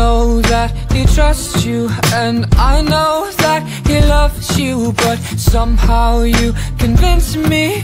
Know that he trusts you And I know that he loves you But somehow you convince me